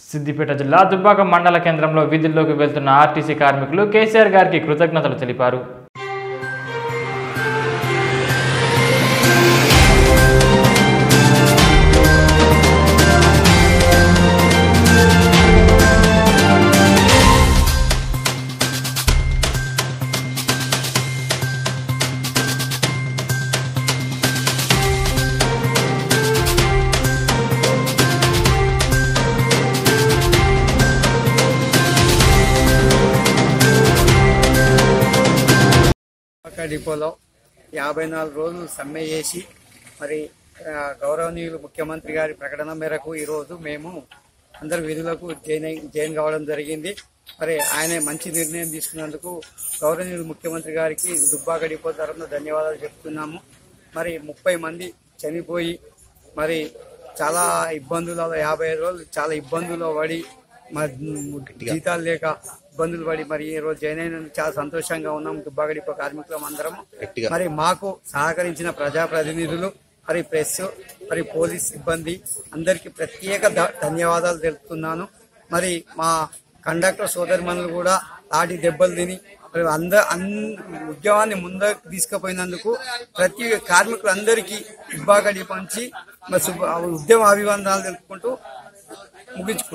సిద్దిపేట జిల్లా దుబ్బాక మండల కేంద్రంలో విధుల్లోకి వెళ్తున్న ఆర్టీసీ కార్మికులు కేసీఆర్ గారికి కృతజ్ఞతలు తెలిపారు. ఒక డిపోలో యాభై నాలుగు రోజులు సమ్మె చేసి మరి గౌరవనీయులు ముఖ్యమంత్రి గారి ప్రకటన మేరకు ఈరోజు మేము అందరు విధులకు జాయిన్ అయి- జాయిన్ కావడం జరిగింది. మరి ఆయన మంచి నిర్ణయం తీసుకున్నందుకు గౌరవనీయులు ముఖ్యమంత్రి గారికి దుబ్బాక డిపో తరఫున ధన్యవాదాలు చెప్తున్నాము. మరి ముప్పై మంది చనిపోయి మరి చాలా ఇబ్బందులలో యాభై ఐదు రోజులు చాలా ఇబ్బందుల్లో పడి మరి జీతాలు లేక ఇబ్బందులు పడి మరి ఈ రోజు జాయిన్ అయినందుకు చాలా సంతోషంగా ఉన్నాం. దుబ్బాక డిపో కార్మికులం అందరం మరి మాకు సహకరించిన ప్రజాప్రతినిధులు మరి ప్రెస్ మరి పోలీస్ సిబ్బంది అందరికి ప్రత్యేక ధన్యవాదాలు తెలుపుతున్నాను. మరి మా కండక్టర్ సోదరిమణులు కూడా తాటి దెబ్బలు తిని మరి అంద అన్ ఉద్యమాన్ని ముందుకు తీసుకుపోయినందుకు ప్రతి కార్మికులందరికీ ఇబ్బాగడి పంచి ఉద్యమ అభివందనాలు తెలుపుకుంటూ ముగించుకుంటాం